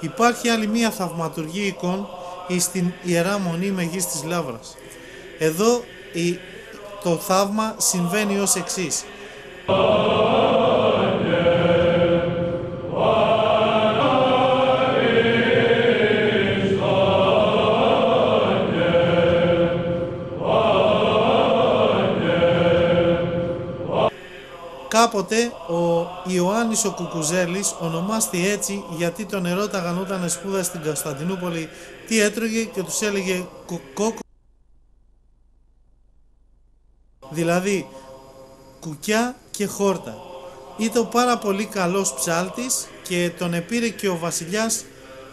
Υπάρχει άλλη μία θαυματουργή εικόν στην Ιερά Μονή Μεγής της Λάβρας. Εδώ η, το θαύμα συμβαίνει ως εξής. Κάποτε ο Ιωάννης ο Κουκουζέλης ονομάστη έτσι γιατί τον ερώταγαν όταν σπούδα στην Κωνσταντινούπολη τι έτρωγε και τους έλεγε κόκο δηλαδή κουκιά και χόρτα. Ήταν πάρα πολύ καλός ψάλτης και τον επήρε και ο βασιλιάς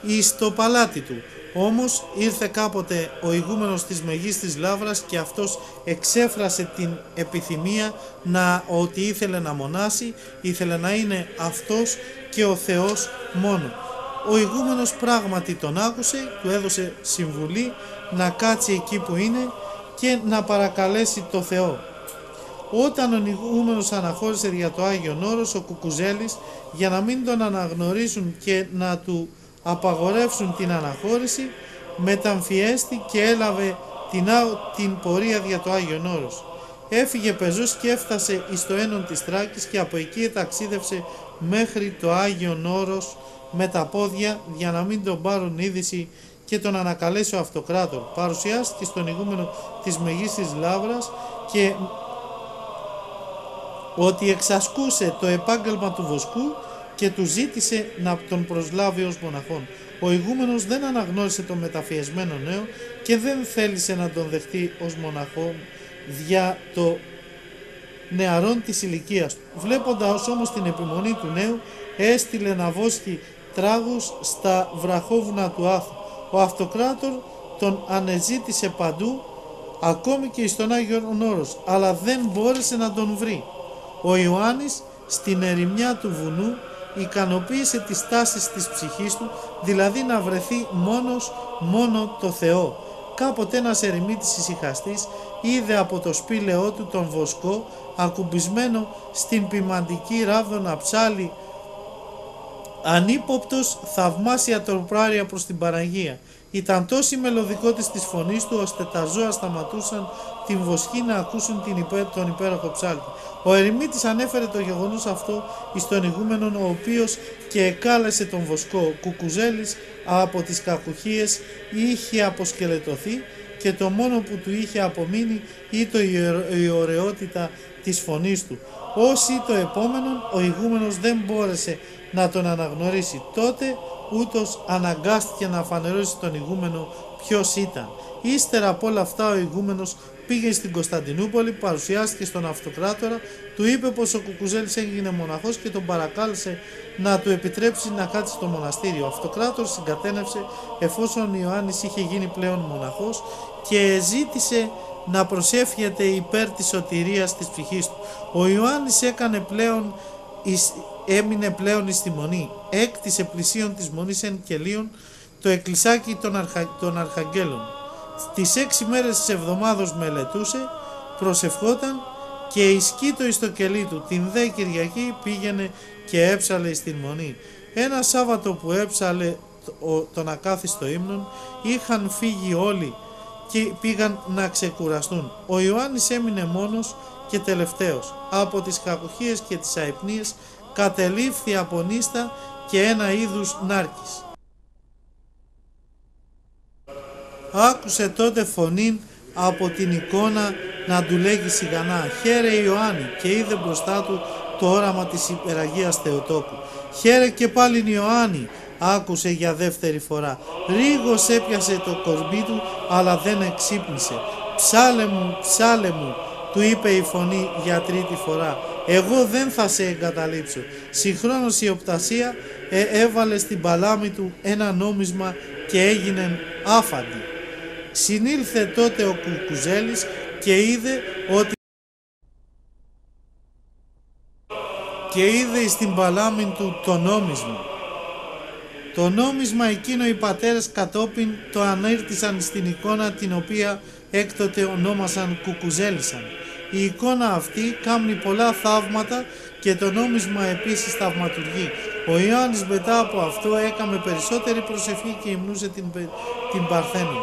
εις το παλάτι του. Όμως ήρθε κάποτε ο ηγούμενος της Μεγίστης Λάβρας και αυτός εξέφρασε την επιθυμία να, ότι ήθελε να μονάσει, ήθελε να είναι αυτός και ο Θεός μόνος. Ο ηγούμενος πράγματι τον άκουσε, του έδωσε συμβουλή να κάτσει εκεί που είναι και να παρακαλέσει το Θεό. Όταν ο ηγούμενος αναχώρησε για το Άγιο Όρος, ο Κουκουζέλης, για να μην τον αναγνωρίσουν και να του απαγορεύσουν την αναχώρηση, μεταμφιέστη και έλαβε την, την πορεία για το Άγιο Όρος. Έφυγε πεζός και έφτασε εις το ένον της Τράκης και από εκεί ταξίδευσε μέχρι το Άγιο Όρος με τα πόδια για να μην τον πάρουν είδηση και τον ανακαλέσει ο αυτοκράτορ. Παρουσιάστηκε στον ηγούμενο της Μεγίστης Λάβρας και ότι εξασκούσε το επάγγελμα του βοσκού και του ζήτησε να τον προσλάβει ως μοναχόν. Ο ηγούμενος δεν αναγνώρισε τον μεταφιεσμένο νέο και δεν θέλησε να τον δεχτεί ως μοναχό δια το νεαρών της ηλικίας του. Βλέποντας όμως την επιμονή του νέου, έστειλε να βόσκει τράγους στα βραχόβουνα του Άθου. Ο αυτοκράτορ τον ανεζήτησε παντού, ακόμη και στον Άγιο Όρος, αλλά δεν μπόρεσε να τον βρει. Ο Ιωάννης στην ερημιά του βουνού ικανοποίησε τις τάσεις της ψυχής του, δηλαδή να βρεθεί μόνος μόνο το Θεό. Κάποτε ένας ερημίτης ησυχαστής είδε από το σπήλαιό του τον βοσκό ακουμπισμένο στην ποιμαντική ράβδο να ψάλει ανύποπτος θαυμάσια τροπράρια προς την Παναγία. Ήταν τόση μελωδικότης της φωνής του ώστε τα ζώα σταματούσαν την βοσχή να ακούσουν την υπέ, τον υπέροχο ψάλτη. Ο ερημίτης ανέφερε το γεγονός αυτό εις τον ηγούμενον ο οποίος και εκάλεσε τον βοσκό Κουκουζέλης από τις κακουχίες είχε αποσκελετωθεί και το μόνο που του είχε απομείνει ήταν η ωραιότητα της φωνής του. Όσοι το επόμενο ο ηγούμενος δεν μπόρεσε να τον αναγνωρίσει τότε ούτως αναγκάστηκε να φανερώσει τον ηγούμενο ποιος ήταν. Ύστερα από όλα αυτά ο ηγούμενος πήγε στην Κωνσταντινούπολη, παρουσιάστηκε στον αυτοκράτορα, του είπε πως ο Κουκουζέλης έγινε μοναχός και τον παρακάλεσε να του επιτρέψει να κάτσει στο μοναστήριο. Ο αυτοκράτορας συγκατένευσε εφόσον ο Ιωάννης είχε γίνει πλέον μοναχός και ζήτησε να προσεύχεται υπέρ της σωτηρίας της ψυχής του. Ο Ιωάννης έκανε πλέον, έμεινε πλέον στη μονή, έκτισε πλησίον της μονής εν κελίων το εκκλησάκι των, αρχα, των Αρχαγγέλων. Στις έξι μέρες της εβδομάδος μελετούσε, προσευχόταν και ισκήτο εις το κελί του. Την δε Κυριακή πήγαινε και έψαλε στην μονή. Ένα Σάββατο που έψαλε τον ακάθιστο ύμνον είχαν φύγει όλοι και πήγαν να ξεκουραστούν. Ο Ιωάννης έμεινε μόνος και τελευταίος. Από τις κακουχίες και τις αϊπνίες κατελήφθη από νύστα και ένα είδους νάρκης. Άκουσε τότε φωνήν από την εικόνα να του λέγει σιγανά «Χαίρε Ιωάννη» και είδε μπροστά του το όραμα της υπεραγίας Θεοτόκου. «Χαίρε και πάλι Ιωάννη» άκουσε για δεύτερη φορά. Ρίγος έπιασε το κορμί του αλλά δεν εξύπνησε. «Ψάλε μου, ψάλε μου» του είπε η φωνή για τρίτη φορά. «Εγώ δεν θα σε εγκαταλείψω». Συγχρόνως η οπτασία ε, έβαλε στην παλάμη του ένα νόμισμα και έγινε άφαντη. Συνήλθε τότε ο Κουκουζέλης και είδε ότι και είδε στην παλάμη του το νόμισμα. Το νόμισμα εκείνο οι πατέρες κατόπιν το ανέρτησαν στην εικόνα την οποία έκτοτε ονόμασαν Κουκουζέλισαν. Η εικόνα αυτή κάνει πολλά θαύματα και το νόμισμα επίσης θαυματουργεί. Ο Ιωάννης μετά από αυτό έκαμε περισσότερη προσευχή και υμνούσε την, την Παρθένη.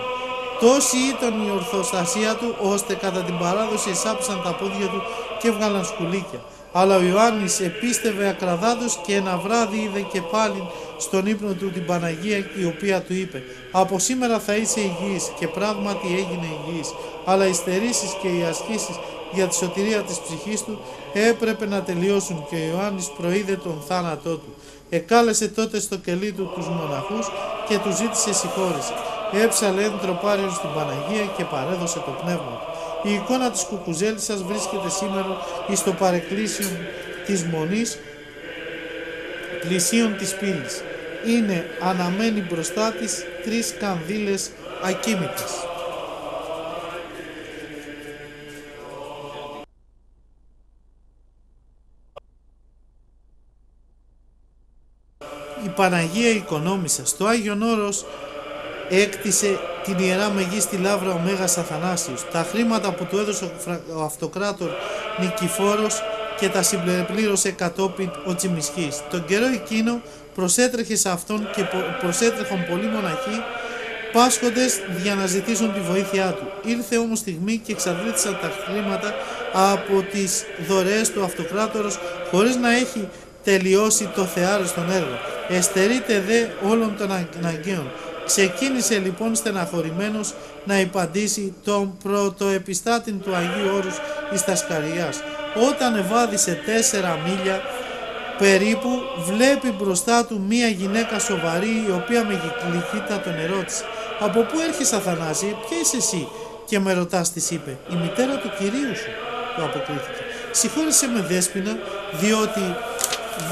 Τόση ήταν η ορθοστασία του, ώστε κατά την παράδοση εσάπησαν τα πόδια του και έβγαλαν σκουλίκια. Αλλά ο Ιωάννης επίστευε ακραδάτος και ένα βράδυ είδε και πάλι στον ύπνο του την Παναγία η οποία του είπε «Από σήμερα θα είσαι υγιής» και πράγματι έγινε υγιής. Αλλά οι στερήσεις και οι ασκήσεις για τη σωτηρία της ψυχής του έπρεπε να τελειώσουν και ο Ιωάννης προείδε τον θάνατό του. Εκάλεσε τότε στο κελί του τους μοναχούς και τους ζήτησε συγχώρεση. Έψαλε ένα τροπάριο στην Παναγία και παρέδωσε το πνεύμα του. Η εικόνα της Κουκουζέλισσας βρίσκεται σήμερα στο παρεκκλήσιο της Μονής πλησίων της πύλης. Είναι αναμένη μπροστά της τρεις κανδύλες ακίμητες. Η Παναγία οικονόμησα. Στο Άγιον Όρος έκτισε την Ιερά Μεγή στη Λάβρα ο Μέγας Αθανάσιος. Τα χρήματα που του έδωσε ο αυτοκράτορ Νικηφόρος και τα συμπληροπλήρωσε κατόπιν ο Τσιμισκής. Τον καιρό εκείνο προσέτρεχε σε αυτόν και προσέτρεχαν πολλοί μοναχοί πάσχοντες για να ζητήσουν τη βοήθειά του. Ήρθε όμως στιγμή και εξαντλήθησαν τα χρήματα από τις δωρεές του αυτοκράτορος χωρίς να έχει τελειώσει το θεάριστον έργο. Εστερείται δε όλων των αναγκαίων. Ξεκίνησε λοιπόν στεναχωρημένος να υπαντήσει τον πρωτοεπιστάτην του Αγίου Όρους εις τα Σκαριάς. Όταν ευάδισε τέσσερα μίλια περίπου βλέπει μπροστά του μία γυναίκα σοβαρή η οποία με γλυκύτα τον ερώτησε «Από πού έρχεσαι Αθανάση, ποια είσαι εσύ» και με ρωτάς της είπε «Η μητέρα του Κυρίου σου» του αποκρίθηκε «Συγχώρησε με δέσποινα διότι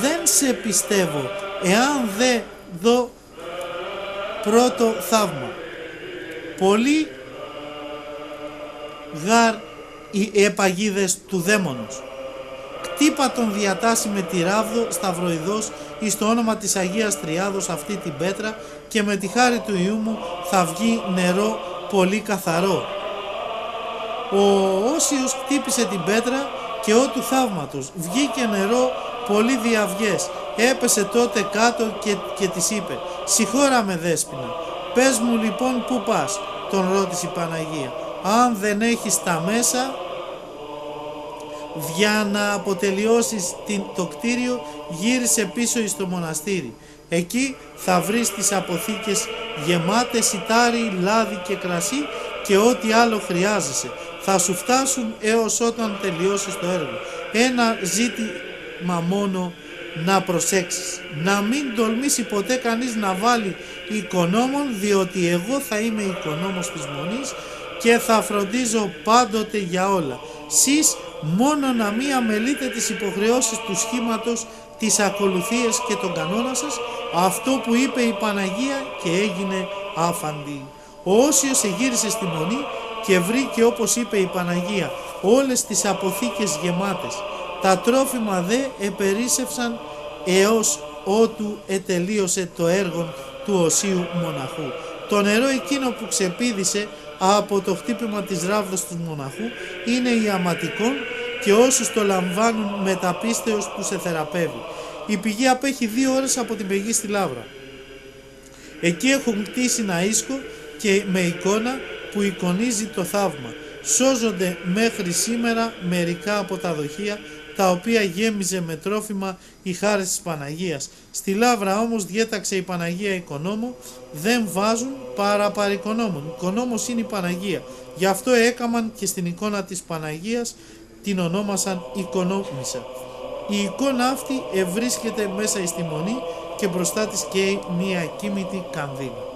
δεν σε πιστεύω εάν δεν δω πρώτο θαύμα. Πολύ γαρ οι επαγίδες του δαίμονος. Κτύπα τον διατάσσει με τη ράβδο σταυροειδός εις το όνομα της Αγίας Τριάδος αυτή την πέτρα και με τη χάρη του Ιού μου θα βγει νερό πολύ καθαρό. Ο Όσιος κτύπησε την πέτρα και ό του θαύματος βγήκε νερό πολύ διαυγές έπεσε τότε κάτω και, και της είπε «Συγχώρα με δέσποινα, πες μου λοιπόν πού πας» τον ρώτησε η Παναγία «Αν δεν έχεις τα μέσα για να αποτελειώσεις την, το κτίριο γύρισε πίσω στο μοναστήρι. Εκεί θα βρεις τις αποθήκες γεμάτες σιτάρι, λάδι και κρασί και ό,τι άλλο χρειάζεσαι. Θα σου φτάσουν έως όταν τελειώσεις το έργο. Ένα ζήτημα μόνο να προσέξεις. Να μην τολμήσει ποτέ κανείς να βάλει οικονόμων διότι εγώ θα είμαι οικονόμος της Μονής και θα φροντίζω πάντοτε για όλα. Σεις μόνο να μην αμελείτε τις υποχρεώσεις του σχήματος, τις ακολουθίες και τον κανόνα σας, αυτό που είπε η Παναγία και έγινε άφαντη. Ο Όσιος εγύρισε στη Μονή και βρήκε όπως είπε η Παναγία όλες τις αποθήκες γεμάτες τα τρόφιμα δε επερίσευσαν έως ότου ετελείωσε το έργο του Οσίου Μοναχού. Το νερό εκείνο που ξεπίδησε από το χτύπημα της ράβδος του μοναχού είναι η αματικών και όσους το λαμβάνουν με τα πίστεως που σε θεραπεύει. Η πηγή απέχει δύο ώρες από την πηγή στη Λάβρα. Εκεί έχουν κτίσει ένα ίσκο και με εικόνα που εικονίζει το θαύμα. Σώζονται μέχρι σήμερα μερικά από τα δοχεία τα οποία γέμιζε με τρόφιμα η χάρη της Παναγίας. Στη Λάβρα όμως διέταξε η Παναγία οικονόμο, δεν βάζουν παρά παρικονόμων. Οικονόμος είναι η Παναγία. Γι' αυτό έκαμαν και στην εικόνα της Παναγίας την ονόμασαν οικονόμησα. Η εικόνα αυτή ευρίσκεται μέσα στη μονή και μπροστά της καίει μία κοίμητη κανδύλα.